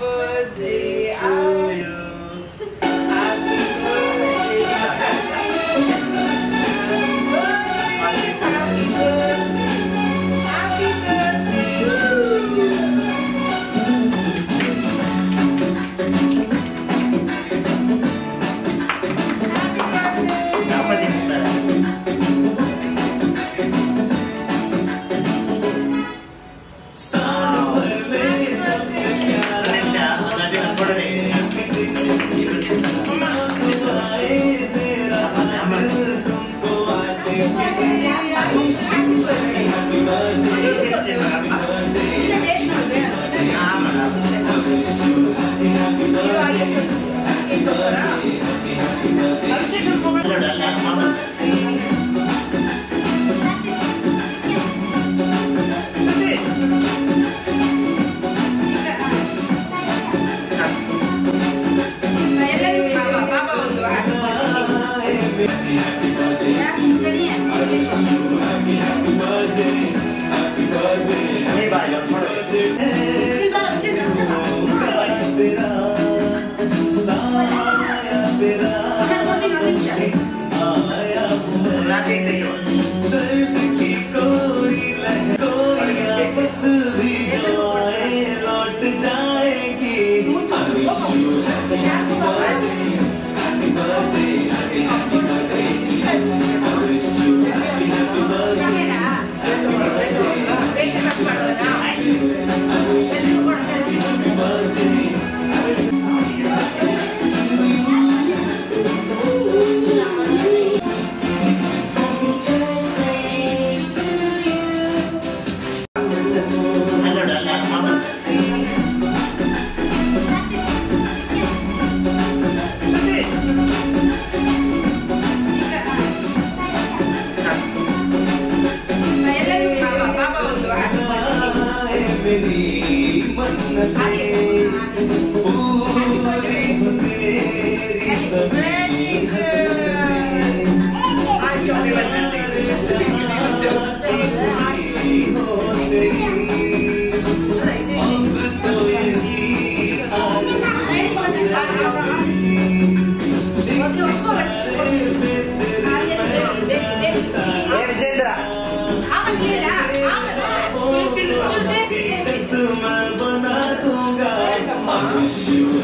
birthday happy birthday. Gracias. you.